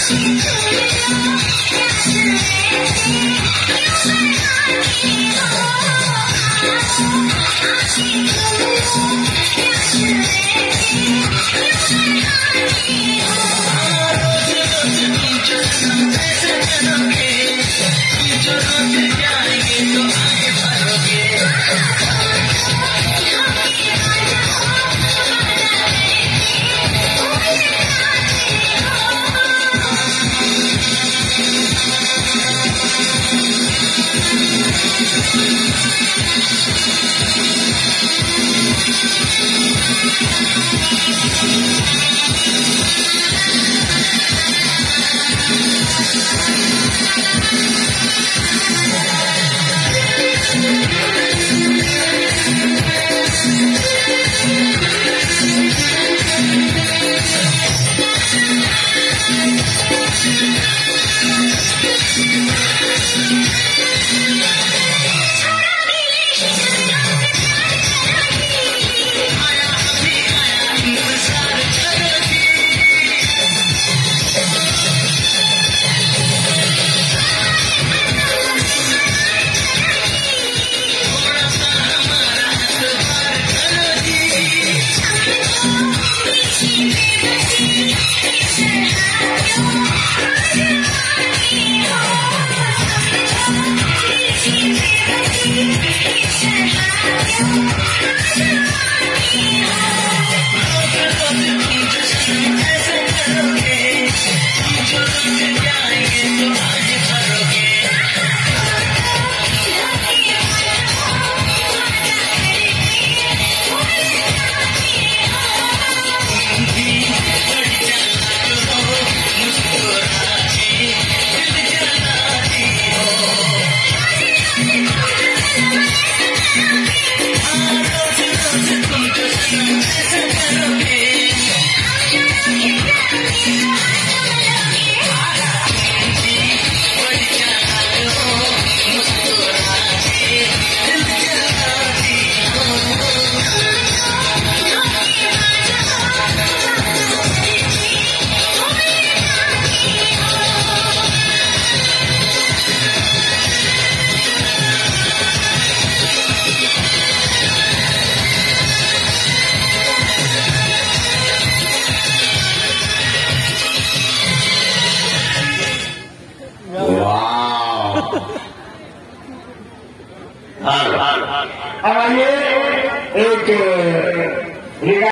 心似酒，家是泪，留在哪里头？心似酒，家是泪，留在哪里头？啊，日子过得比这难，日子过得比这难。 와우. 아, 아, 아, 아, 예, 이렇게, 우리가